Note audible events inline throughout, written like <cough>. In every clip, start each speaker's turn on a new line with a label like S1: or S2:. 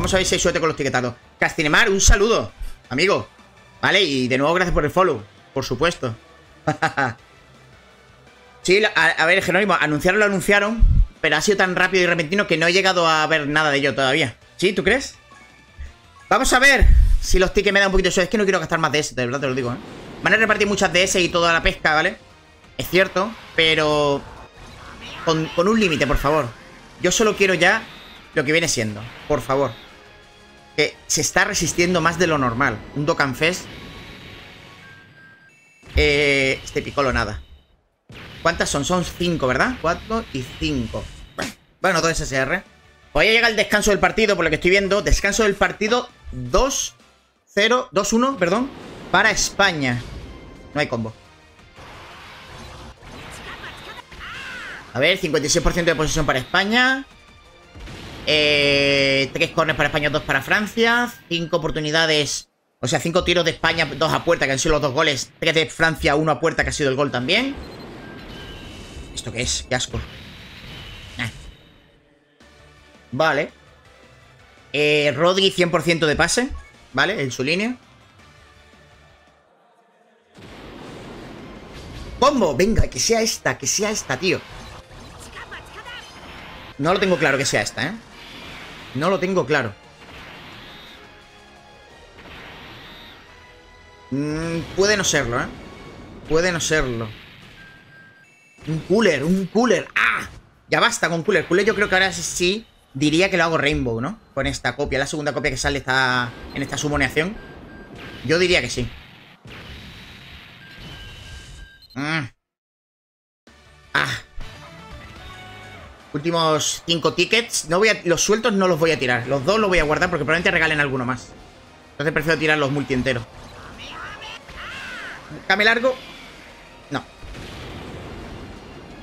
S1: Vamos a ver si hay suerte con los tiquetados. Castinemar, un saludo, amigo. Vale, y de nuevo gracias por el follow, por supuesto. <laughs> sí, a, ver, Jerónimo, anunciaron lo anunciaron, pero ha sido tan rápido y repentino que no he llegado a ver nada de ello todavía. ¿Sí? ¿Tú crees? Vamos a ver si los tickets me dan un poquito de eso. Es que no quiero gastar más DS, de verdad te lo digo, ¿eh? Van a repartir muchas DS y toda la pesca, ¿vale? Es cierto, pero... Con, con un límite, por favor. Yo solo quiero ya lo que viene siendo. Por favor. Que se está resistiendo más de lo normal. Un Dokkan Fest. Eh, este picolo nada. ¿Cuántas son? Son cinco, ¿verdad? Cuatro y cinco. Bueno, bueno todo SSR. Hoy llega el descanso del partido, por lo que estoy viendo. Descanso del partido 2-0, 2-1, perdón, para España. No hay combo. A ver, 56% de posesión para España. Eh, tres corners para España, dos para Francia. Cinco oportunidades. O sea, cinco tiros de España, dos a puerta, que han sido los dos goles. Tres de Francia, uno a puerta, que ha sido el gol también. ¿Esto qué es? Qué asco. Vale. Eh, Rodri 100% de pase. ¿Vale? En su línea. Combo. Venga, que sea esta, que sea esta, tío. No lo tengo claro que sea esta, ¿eh? No lo tengo claro. Mm, puede no serlo, ¿eh? Puede no serlo. Un cooler, un cooler. ¡Ah! Ya basta con cooler. Cooler yo creo que ahora sí diría que lo hago Rainbow, ¿no? Con esta copia, la segunda copia que sale está en esta sumoneación. Yo diría que sí. Últimos cinco tickets. No voy a, los sueltos no los voy a tirar. Los dos los voy a guardar porque probablemente regalen alguno más. Entonces prefiero tirar los multi enteros. Came largo. No.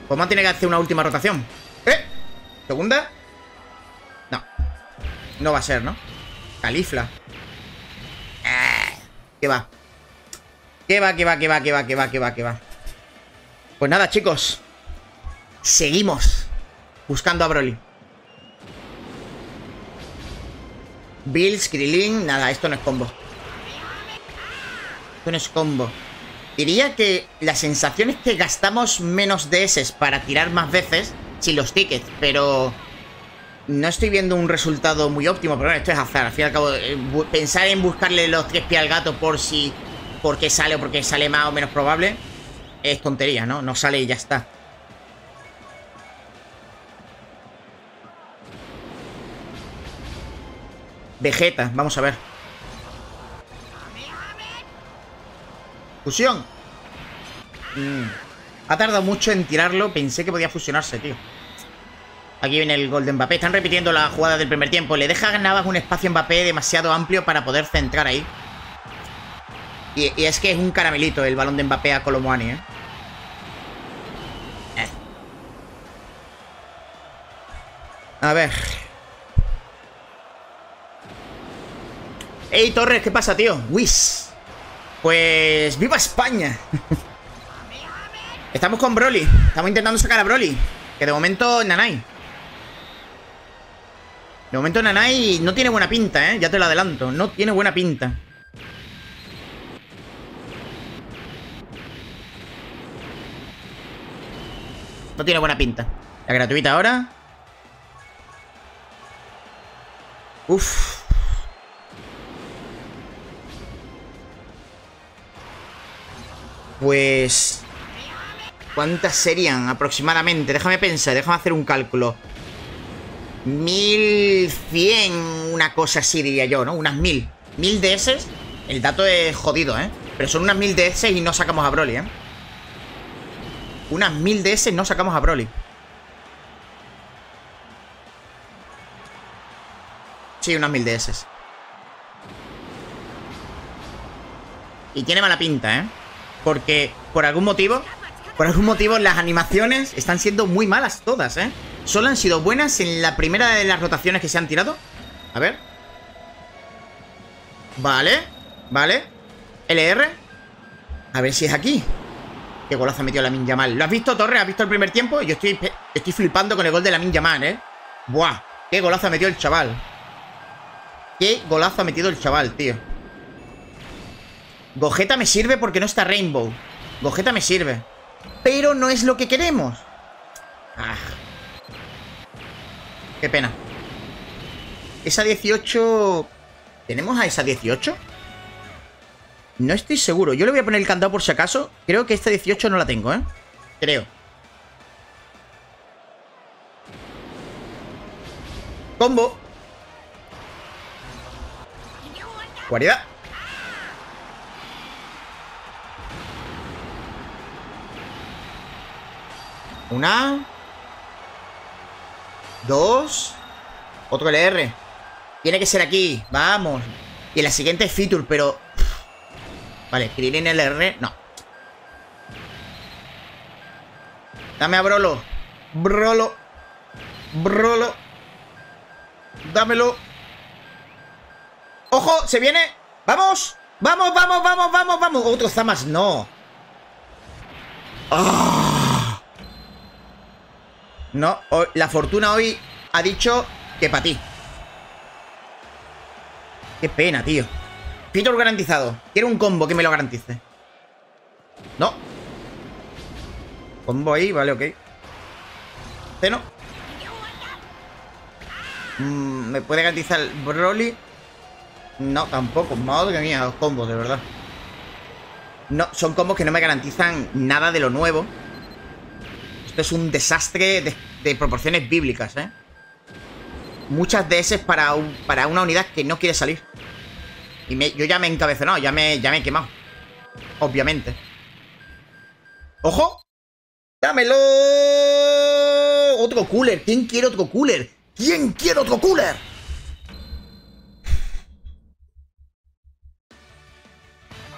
S1: Pues más tiene que hacer una última rotación. ¿Eh? Segunda. No. No va a ser, ¿no? Califla. Eh, ¿Qué va? ¿Qué va, qué va, qué va, qué va, qué va, qué va, qué va? Pues nada, chicos. Seguimos buscando a Broly. Bills, Krillin, nada, esto no es combo. Esto no es combo. Diría que la sensación es que gastamos menos DS para tirar más veces sin los tickets, pero no estoy viendo un resultado muy óptimo, pero bueno, esto es azar. Al fin y al cabo, eh, pensar en buscarle los tres pies al gato por si... Porque sale o porque sale más o menos probable es tontería, ¿no? No sale y ya está. Vegeta, vamos a ver. Fusión. Mm. Ha tardado mucho en tirarlo. Pensé que podía fusionarse, tío. Aquí viene el gol de Mbappé. Están repitiendo la jugada del primer tiempo. Le deja Navas un espacio Mbappé demasiado amplio para poder centrar ahí. Y, es que es un caramelito el balón de Mbappé a Colomuani, ¿eh? ¿eh? A ver. ¡Ey, Torres! ¿Qué pasa, tío? ¡Whis! Pues... ¡Viva España! Estamos con Broly. Estamos intentando sacar a Broly. Que de momento, Nanai. De momento Nanai no tiene buena pinta, ¿eh? Ya te lo adelanto. No tiene buena pinta. No tiene buena pinta. La gratuita ahora. Uf. Pues... ¿Cuántas serían aproximadamente? Déjame pensar, déjame hacer un cálculo. 1100, una cosa así diría yo, ¿no? Unas 1000. 1000 DS. El dato es jodido, ¿eh? Pero son unas 1000 DS y no sacamos a Broly, ¿eh? Unas 1000 DS no sacamos a Broly. Sí, unas 1000 DS. Y tiene mala pinta, ¿eh? Porque por algún motivo Por algún motivo las animaciones están siendo muy malas todas, ¿eh? Solo han sido buenas en la primera de las rotaciones que se han tirado A ver Vale Vale LR A ver si es aquí Qué golazo ha metido la Yamal ¿Lo has visto, Torre? ¿Has visto el primer tiempo? Yo estoy, estoy flipando con el gol de la Yamal, ¿eh? Buah Qué golazo ha metido el chaval Qué golazo ha metido el chaval, tío. Gogeta me sirve porque no está Rainbow. Gogeta me sirve. Pero no es lo que queremos. Ah. Qué pena. Esa 18... ¿Tenemos a esa 18? No estoy seguro. Yo le voy a poner el candado por si acaso. Creo que esta 18 no la tengo, ¿eh? Creo. Combo. Guarida. Una. Dos. Otro LR. Tiene que ser aquí. Vamos. Y la siguiente es Feature, pero... Vale, Krillin LR. No. Dame a Brolo. Brolo. Brolo. Dámelo. ¡Ojo! ¡Se viene! ¡Vamos! ¡Vamos, vamos, vamos, vamos, vamos! Otro Zamas, no. ¡Ah! No, la fortuna hoy ha dicho que para ti. Qué pena, tío. Feature garantizado. Quiero un combo que me lo garantice. No. Combo ahí, vale, ok. Ceno. Mm, ¿Me puede garantizar el Broly? No, tampoco. Madre mía, los combos, de verdad. No, son combos que no me garantizan nada de lo nuevo. Esto es un desastre de, proporciones bíblicas, ¿eh? Muchas DS para, para una unidad que no quiere salir. Y yo ya me he encabezonado, ya me, ya me he quemado. Obviamente. ¡Ojo! ¡Dámelo! Otro cooler. ¿Quién quiere otro cooler? ¿Quién quiere otro cooler?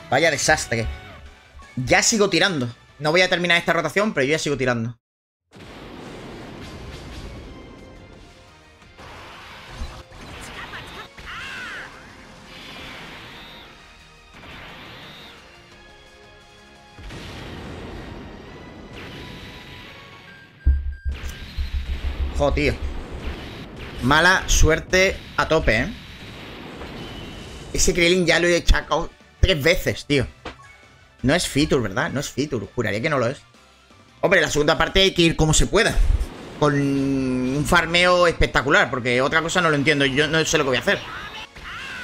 S1: Vaya desastre. Ya sigo tirando. No voy a terminar esta rotación, pero yo ya sigo tirando. Mala suerte a tope, ¿eh? Ese Krillin ya lo he echado tres veces, tío. No es Feature, ¿verdad? No es Feature. Juraría que no lo es. Hombre, la segunda parte hay que ir como se pueda. Con un farmeo espectacular. Porque otra cosa no lo entiendo. Yo no sé lo que voy a hacer.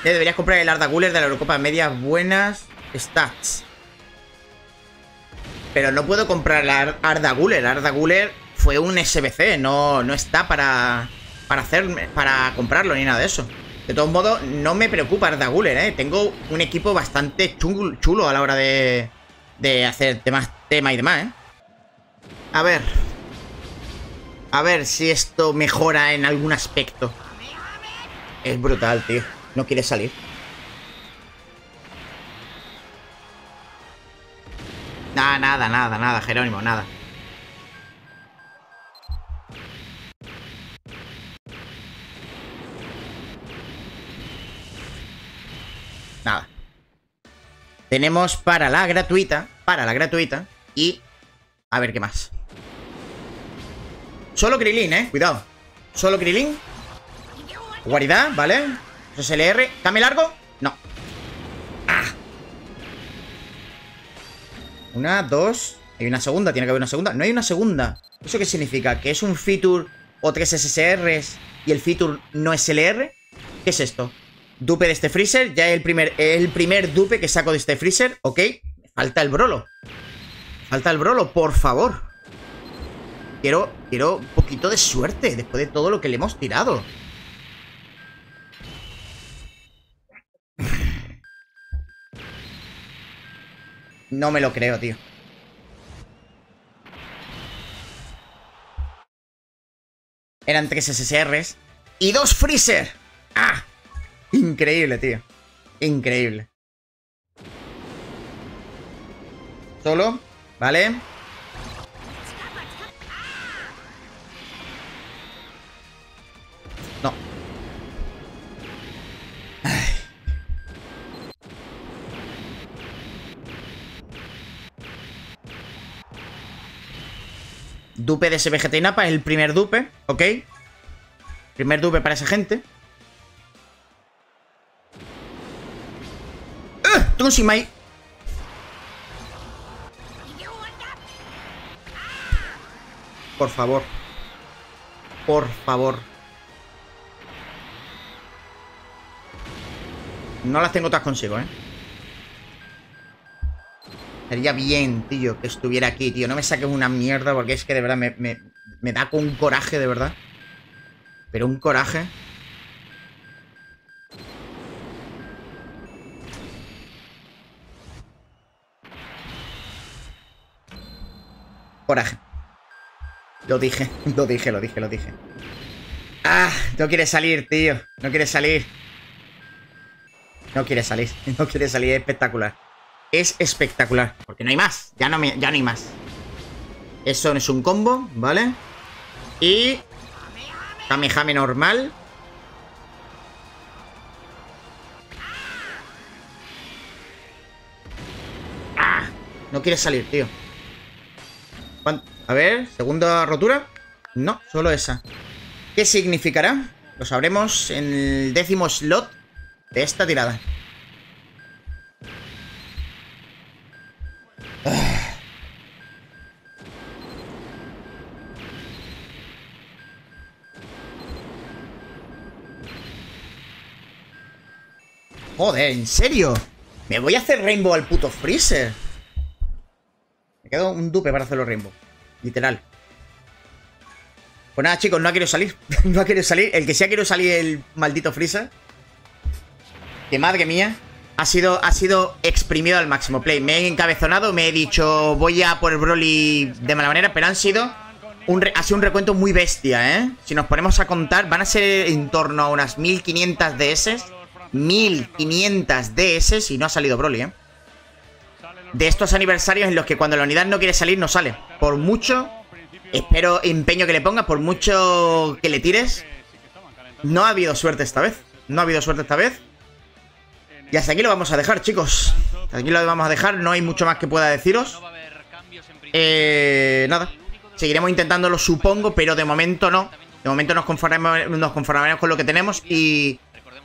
S1: Deberías comprar el Arda Guller de la Eurocopa. Medias buenas stats. Pero no puedo comprar la Arda Guller. Arda Guller fue un SBC. No, no está para para hacer, para comprarlo ni nada de eso. De todos modos, no me preocupa Arda Guller, ¿eh? Tengo un equipo bastante chulo, a la hora de, de hacer temas, tema y demás, ¿eh? A ver. A ver si esto mejora en algún aspecto. Es brutal, tío. No quiere salir. Nada, nada, nada, nada, Jerónimo, nada. Nada. Tenemos para la gratuita, para la gratuita, y a ver qué más. Solo Krilin, eh, cuidado. Solo Krilin. Guaridad, ¿vale? SLR. ¿Came largo? No. Ah. Una, dos. Hay una segunda, tiene que haber una segunda. No hay una segunda. ¿Eso qué significa? ¿Que es un feature o tres SSRs y el feature no es LR? ¿Qué es esto? Dupe de este freezer. Ya es el primer, el primer dupe que saco de este freezer. Ok. Falta el brolo. Falta el brolo, por favor. Quiero, quiero un poquito de suerte después de todo lo que le hemos tirado. No me lo creo, tío. Eran tres SSRs y dos Freezer. ¡Ah! Increíble, tío. Increíble. Solo, ¿vale? No. Dupe de SBGT y Napa el primer dupe, ¿ok? Primer dupe para esa gente. Por favor. Por favor. No las tengo todas consigo, ¿eh? Sería bien, tío, que estuviera aquí, tío. No me saques una mierda porque es que de verdad me, me, me da con un coraje, de verdad. Pero un coraje. Coraje. Lo dije, <laughs> lo dije, lo dije, lo dije. Ah, no quiere salir, tío. No quiere salir. No quiere salir, <laughs> no quiere salir, es espectacular. Es espectacular, porque no hay más, ya no, me, ya no hay más. Eso es un combo, ¿vale? Y... Kamehame normal. ¡Ah! No quiere salir, tío. A ver, segunda rotura. No, solo esa. ¿Qué significará? Lo sabremos en el décimo slot de esta tirada. Joder, ¿en serio? Me voy a hacer Rainbow al puto Freezer. Me quedo un dupe para hacerlo Rainbow. Literal. Pues nada, chicos, no ha querido salir. <laughs> no ha querido salir. El que sí ha querido salir el maldito Freezer. Que madre mía. Ha sido, ha sido exprimido al máximo play. Me he encabezonado, me he dicho voy a por el Broly de mala manera, pero han sido un ha sido un recuento muy bestia, ¿eh? Si nos ponemos a contar, van a ser en torno a unas 1500 DS. 1500 DS y no ha salido Broly, ¿eh? De estos aniversarios en los que cuando la unidad no quiere salir, no sale. Por mucho, espero empeño que le pongas, por mucho que le tires, no ha habido suerte esta vez. No ha habido suerte esta vez. Y hasta aquí lo vamos a dejar, chicos. Hasta aquí lo vamos a dejar. No hay mucho más que pueda deciros. Eh, nada. Seguiremos intentándolo, supongo, pero de momento no. De momento nos conformaremos, nos conformaremos con lo que tenemos y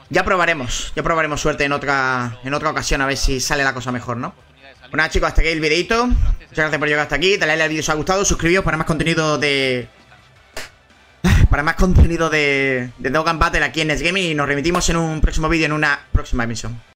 S1: ya probaremos. Ya probaremos suerte en otra, en otra ocasión a ver si sale la cosa mejor, ¿no? Bueno, chicos, hasta aquí el videito. Muchas gracias por llegar hasta aquí. Dale like al vídeo si os ha gustado. Suscribíos para más contenido de... <laughs> Para más contenido de, de Dogan Battle aquí en Nesgaming. Y nos remitimos en un próximo vídeo, en una próxima emisión.